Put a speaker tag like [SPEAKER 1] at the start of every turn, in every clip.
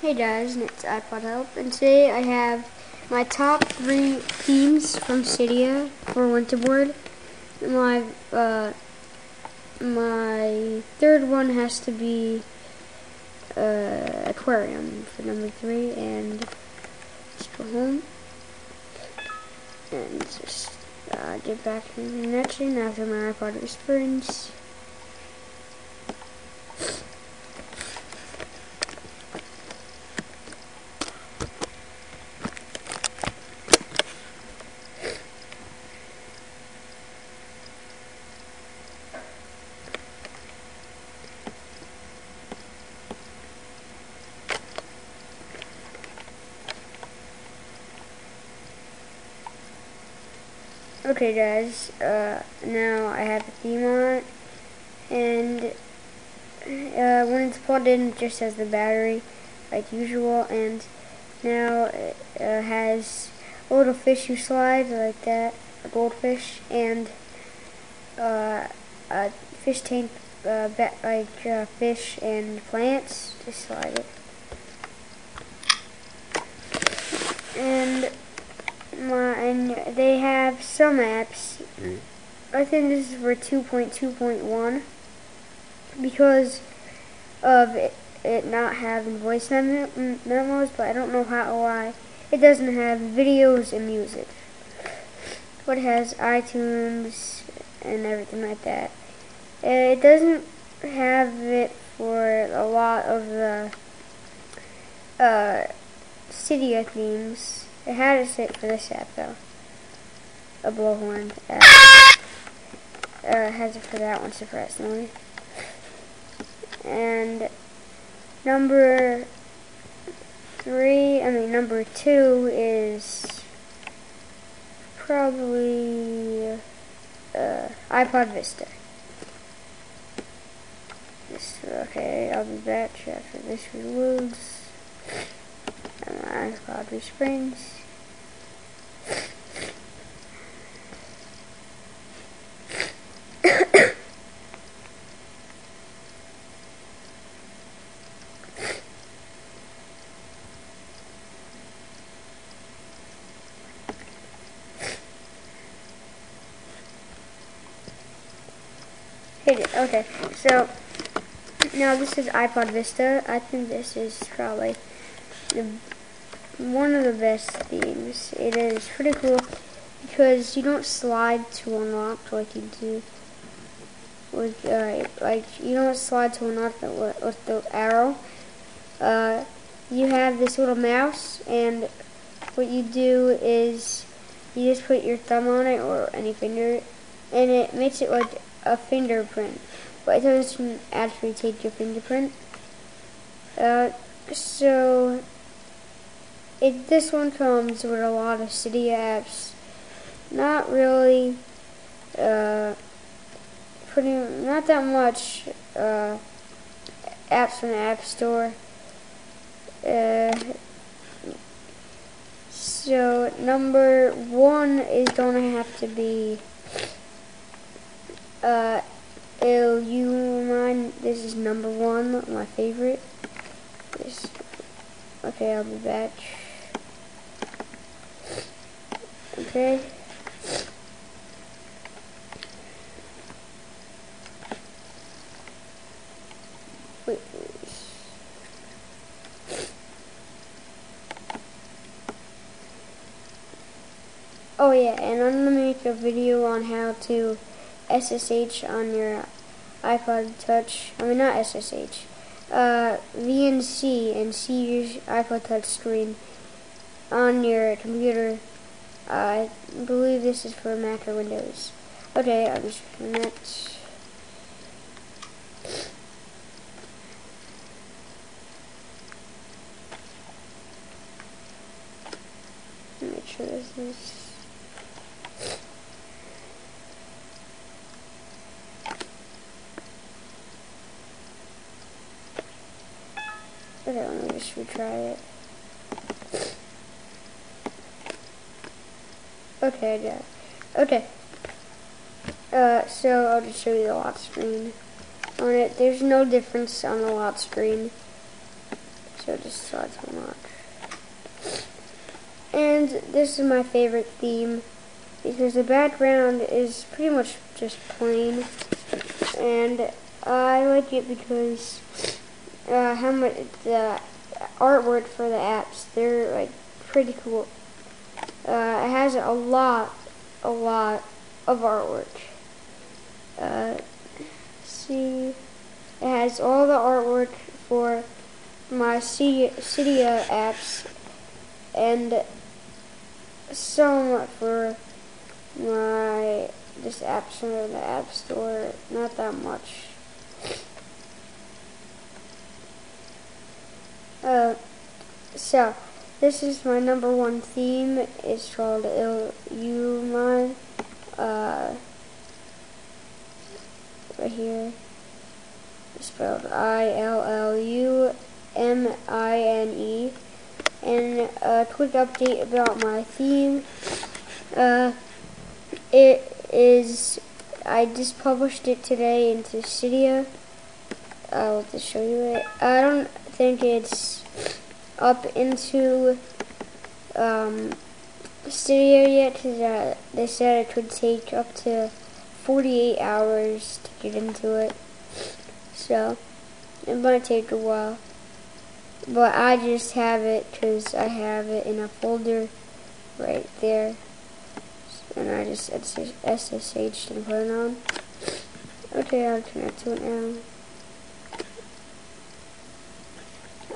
[SPEAKER 1] Hey guys, it's iPod Help, and today I have my top three themes from Cydia for Winterboard. My uh, my third one has to be uh, aquarium for number three, and let's go home and just uh, get back in the connection after my iPod experience. Okay guys, uh, now I have a theme on and uh, when it's plugged in it just has the battery like usual, and now it uh, has a little fish you slide like that, a goldfish, and uh, a fish tank uh, like uh, fish and plants, just slide it. And and they have some apps. Mm. I think this is for 2.2.1 because of it, it, not having voice mem memos, but I don't know how why it doesn't have videos and music. But it has iTunes and everything like that. It doesn't have it for a lot of the uh, Cydia themes. It had a sit for this app though. A blowhorn app. Uh, has it for that one surprisingly. And number three, I mean number two is probably uh, iPod Vista. This, okay, I'll be back after this reloads. And my iPod resprings. Okay, so now this is iPod Vista. I think this is probably the, one of the best themes. It is pretty cool because you don't slide to unlock like you do with uh, like you don't slide to unlock with, with the arrow. Uh, you have this little mouse, and what you do is you just put your thumb on it or any finger, and it makes it like a fingerprint, but it doesn't actually take your fingerprint. Uh, so it this one comes with a lot of Cydia apps. Not really, uh, pretty not that much uh, apps from the App Store. Uh, so number one is going to have to be uh, Illumine, this is number one, my favorite. This, okay, I'll be back. Okay. Wait, Oh yeah, and I'm gonna make a video on how to SSH on your iPod Touch. I mean, not SSH. Uh, VNC and see your iPod Touch screen on your computer. I believe this is for Mac or Windows. Okay, I'm just connect. Make sure this is Okay, let me just retry it. Okay, yeah. Okay. Uh, so I'll just show you the lock screen on it. There's no difference on the lock screen. So just to unlock. And this is my favorite theme because the background is pretty much just plain, and I like it because uh, how much the artwork for the apps they're like pretty cool. Uh, it has a lot, a lot of artwork. Uh, see, it has all the artwork for my Cydia apps and some for my this app store, the app store, not that much. Uh, so this is my number one theme. It's called Illumine. Uh, right here. It's spelled I L L U M I N E. And a quick update about my theme. Uh, it is, I just published it today into Cydia. I'll just show you it. I don't think it's up into um, Cydia yet because uh, they said it would take up to 48 hours to get into it. So it might take a while. But I just have it because I have it in a folder right there and I just SSH and put it on. Okay, I'll connect to it now.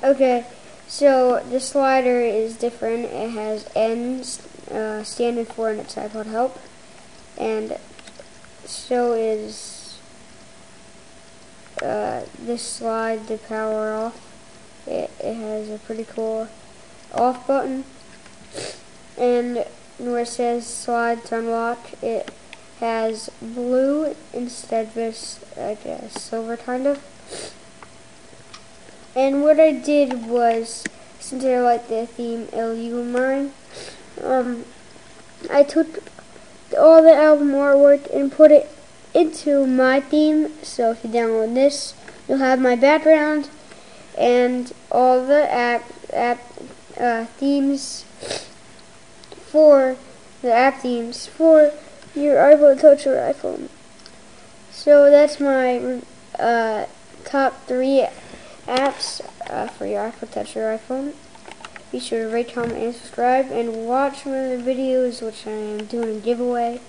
[SPEAKER 1] Okay, so the slider is different. It has N uh, standing for and it's iPod help, and so is uh, this slide to power off. It, it has a pretty cool off button, and where it says slide to unlock, it has blue instead of this, like a silver kind of. And what I did was, since I like the theme Illumine, um, I took all the album artwork and put it into my theme. So if you download this, you'll have my background and all the app app uh, themes for the app themes for your iPhone Touch or iPhone. So that's my uh, top three apps uh, for your iPhone Touch or iPhone. Be sure to rate, comment, and subscribe, and watch one of the videos which I am doing a giveaway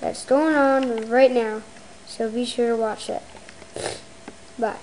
[SPEAKER 1] that's going on right now. So be sure to watch it. Bye.